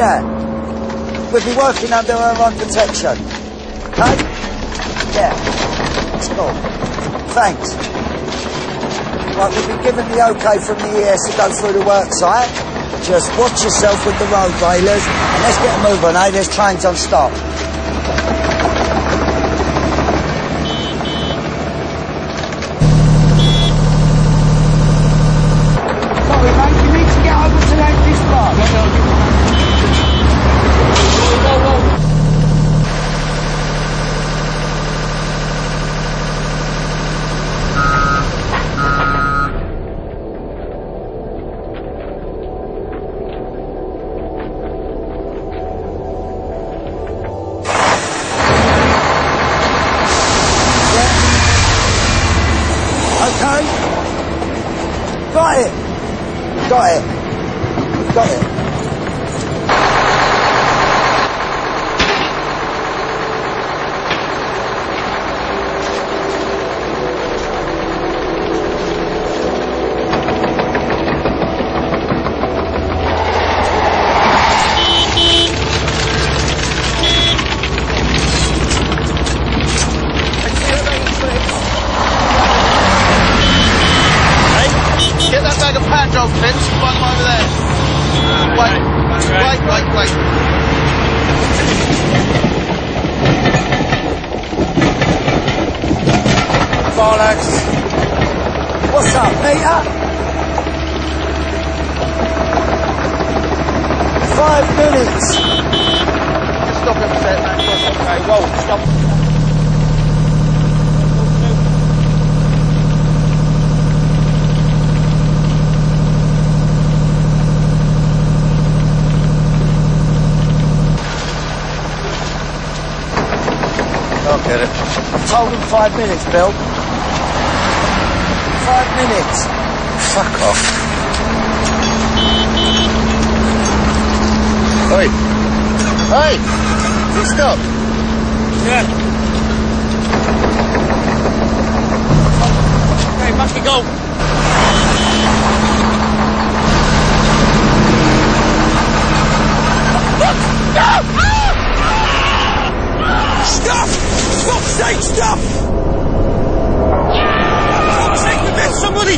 yeah. We'll be working under our own protection. Okay? Yeah. That's cool. Thanks. Right, we've been given the okay from the ES to go through the work site. Just watch yourself with the road railers and let's get moving, eh? There's trains on stop. Got it. Got it. Got it. Wait, wait, wait. Bollocks. What's up, Peter? Five minutes. Just stop him a man. Okay, whoa, stop. I'll get it. I told him five minutes, Bill. Five minutes. Fuck off. Hey. Hey! You stop. Yeah. Okay, back you go. Stop! Stop saying stop! Sake, we met somebody!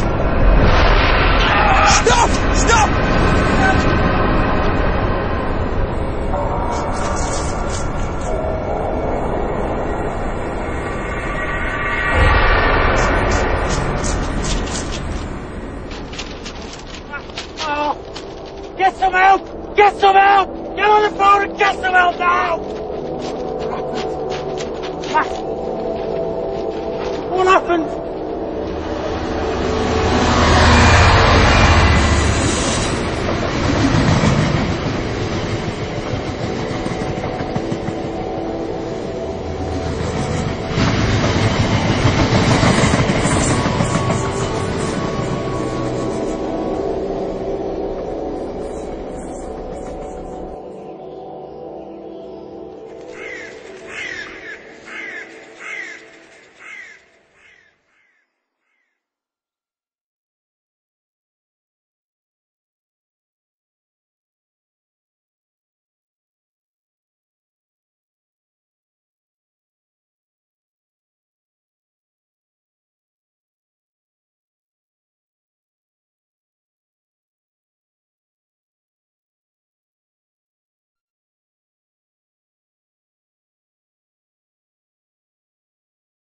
Stop! Stop! Oh, get some help! Get some help! Get on the phone and get some help now! What happened?